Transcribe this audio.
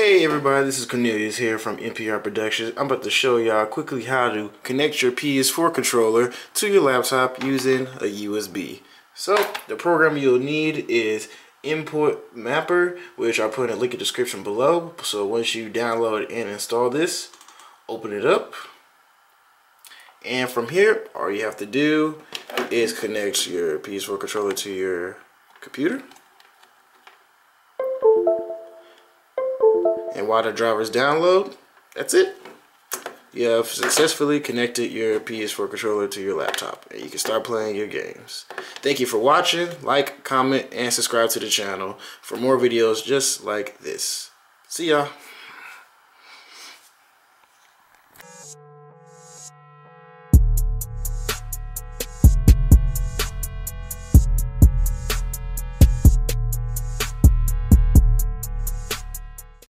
Hey everybody, this is Cornelius here from MPR Productions. I'm about to show y'all quickly how to connect your PS4 controller to your laptop using a USB. So, the program you'll need is Input Mapper, which I'll put in a link in the description below. So once you download and install this, open it up. And from here, all you have to do is connect your PS4 controller to your computer. And while the drivers download, that's it. You have successfully connected your PS4 controller to your laptop and you can start playing your games. Thank you for watching. Like, comment, and subscribe to the channel for more videos just like this. See y'all.